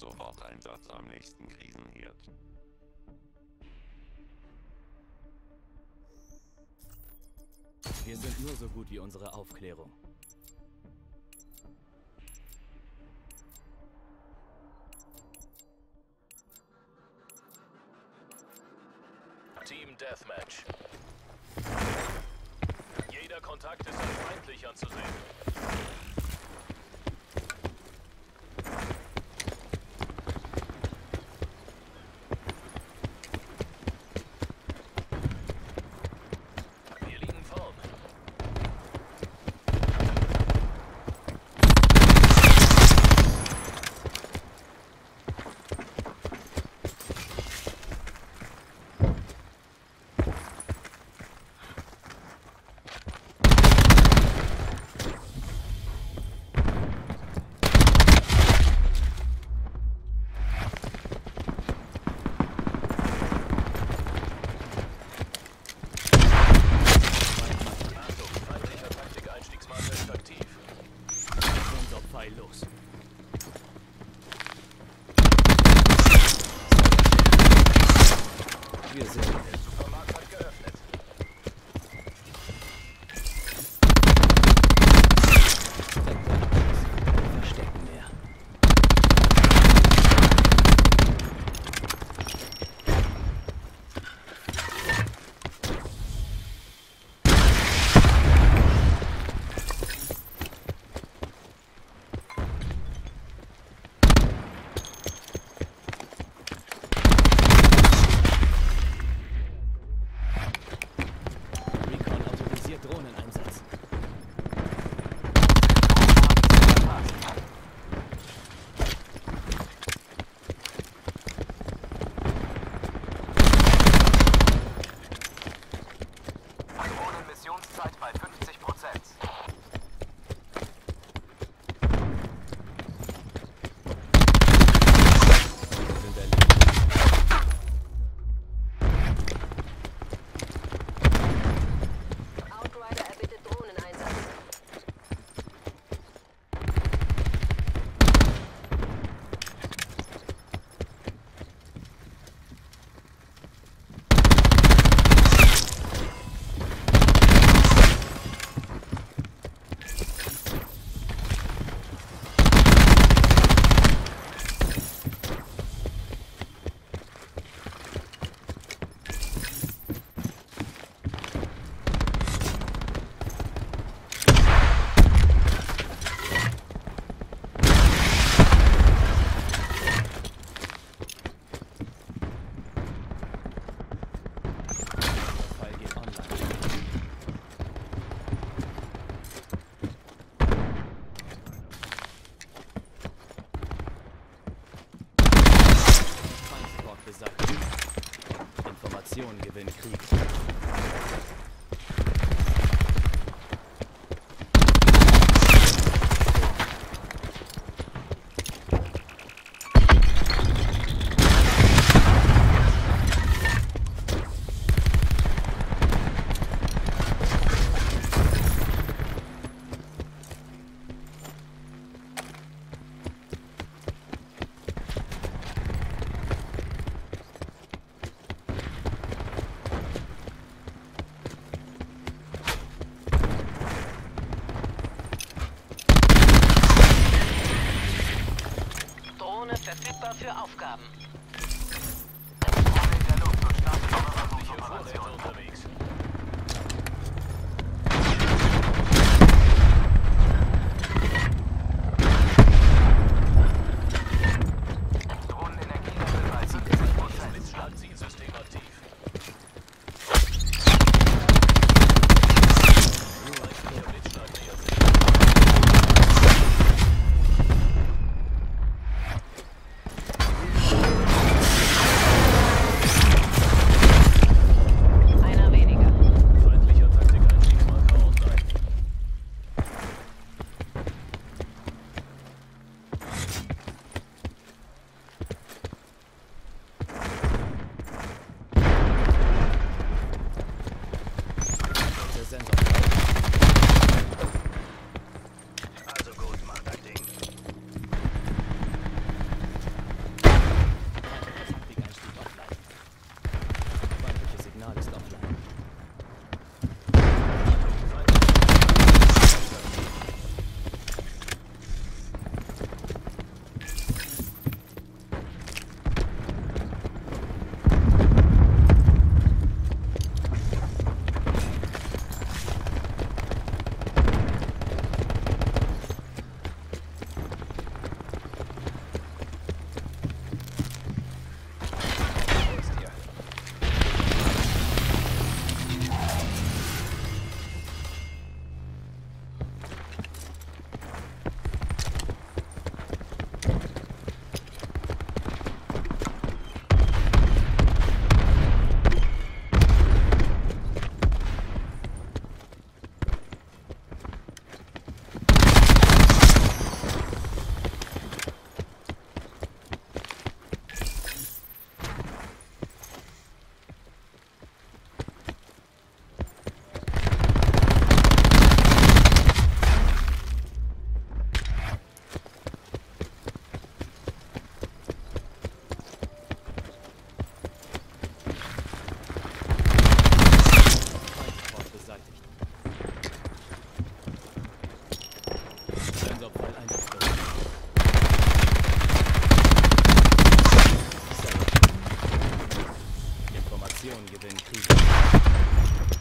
Vorschlag. Sofort Einsatz am nächsten Krisenherd. Wir sind nur so gut wie unsere Aufklärung. Team Deathmatch. Jeder Kontakt ist als feindlich anzusehen. Wir Drohnenmissionszeit bei 50 Information gewinnt Krieg. Verfügbar für Aufgaben. Region gewinnen kriegen.